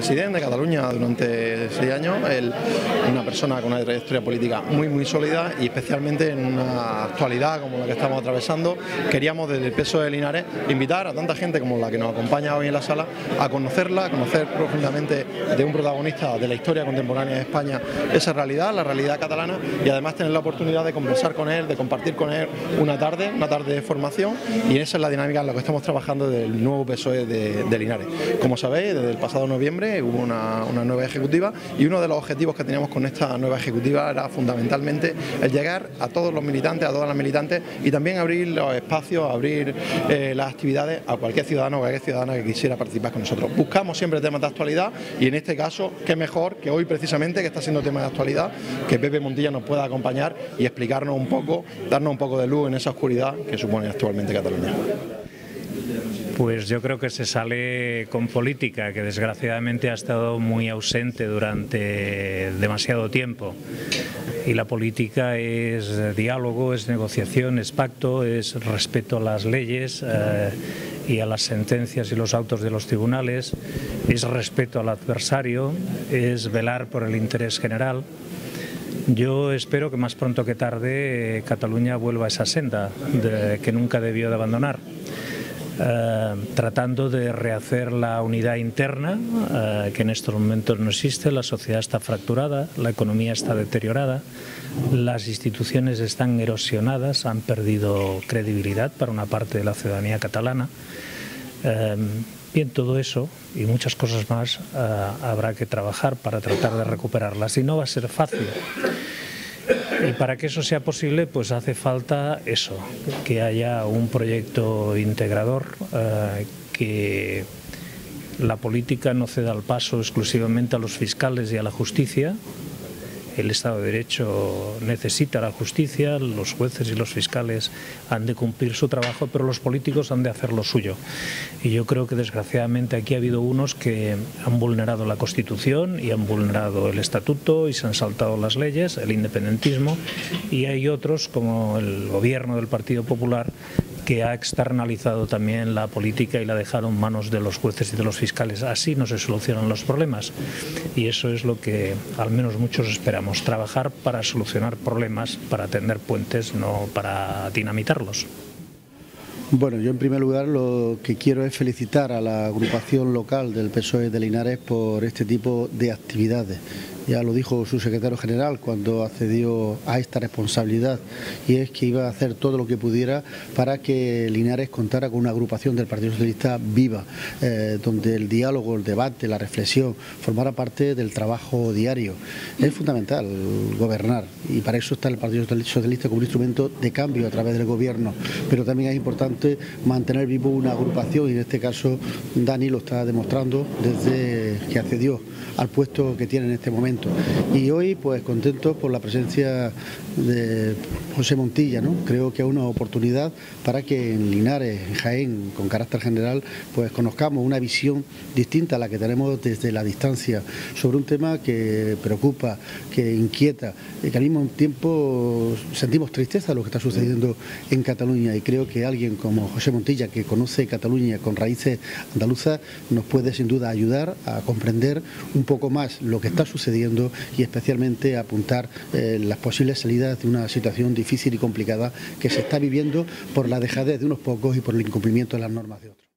presidente de Cataluña durante seis años, una persona con una trayectoria política muy muy sólida y especialmente en una actualidad como la que estamos atravesando, queríamos desde el peso de Linares invitar a tanta gente como la que nos acompaña hoy en la sala a conocerla, a conocer profundamente de un protagonista de la historia contemporánea de España esa realidad, la realidad catalana y además tener la oportunidad de conversar con él, de compartir con él una tarde, una tarde de formación y esa es la dinámica en la que estamos trabajando del nuevo PSOE de, Linares. Como sabéis, desde el pasado noviembre hubo una, nueva ejecutiva y uno de los objetivos que teníamos con esta nueva ejecutiva era fundamentalmente el llegar a todos los militantes, a todas las militantes y también abrir los espacios, abrir eh, las actividades a cualquier ciudadano o cualquier ciudadana que quisiera participar con nosotros. Buscamos siempre temas de actualidad y en este caso, qué mejor que hoy precisamente, que está siendo tema de actualidad, que Pepe Montilla nos pueda acompañar y explicarnos un poco, darnos un poco de luz en esa oscuridad que supone actualmente Cataluña. Pues yo creo que se sale con política, que desgraciadamente ha estado muy ausente durante demasiado tiempo. Y la política es diálogo, es negociación, es pacto, es respeto a las leyes eh, y a las sentencias y los autos de los tribunales, es respeto al adversario, es velar por el interés general. Yo espero que más pronto que tarde eh, Cataluña vuelva a esa senda que nunca debió de abandonar. Eh, tratando de rehacer la unidad interna, eh, que en estos momentos no existe, la sociedad está fracturada, la economía está deteriorada, las instituciones están erosionadas, han perdido credibilidad para una parte de la ciudadanía catalana. Eh, bien, todo eso y muchas cosas más habrá que trabajar para tratar de recuperarlas y no va a ser fácil. Y para que eso sea posible, pues hace falta eso, que haya un proyecto integrador, eh, que la política no ceda el paso exclusivamente a los fiscales y a la justicia, el Estado de Derecho necesita la justicia, los jueces y los fiscales han de cumplir su trabajo, pero los políticos han de hacer lo suyo. Y yo creo que desgraciadamente aquí ha habido unos que han vulnerado la Constitución y han vulnerado el Estatuto y se han saltado las leyes, el independentismo, y hay otros como el gobierno del Partido Popular que ha externalizado también la política y la dejaron manos de los jueces y de los fiscales. Así no se solucionan los problemas y eso es lo que al menos muchos esperamos, trabajar para solucionar problemas, para tender puentes, no para dinamitarlos. Bueno, yo en primer lugar lo que quiero es felicitar a la agrupación local del PSOE de Linares por este tipo de actividades ya lo dijo su secretario general cuando accedió a esta responsabilidad y es que iba a hacer todo lo que pudiera para que Linares contara con una agrupación del Partido Socialista viva, eh, donde el diálogo, el debate, la reflexión formara parte del trabajo diario. Es fundamental gobernar y para eso está el Partido Socialista como un instrumento de cambio a través del gobierno, pero también es importante mantener vivo una agrupación y en este caso Dani lo está demostrando desde que accedió al puesto que tiene en este momento. Y hoy, pues contento por la presencia de José Montilla, ¿no? Creo que es una oportunidad para que en Linares, en Jaén, con carácter general, pues conozcamos una visión distinta a la que tenemos desde la distancia sobre un tema que preocupa, que inquieta, y que al mismo tiempo sentimos tristeza de lo que está sucediendo en Cataluña y creo que alguien como José Montilla, que conoce Cataluña con raíces andaluzas, nos puede sin duda ayudar a comprender un poco más lo que está sucediendo y especialmente apuntar eh, las posibles salidas de una situación difícil y complicada que se está viviendo por la dejadez de unos pocos y por el incumplimiento de las normas de otros.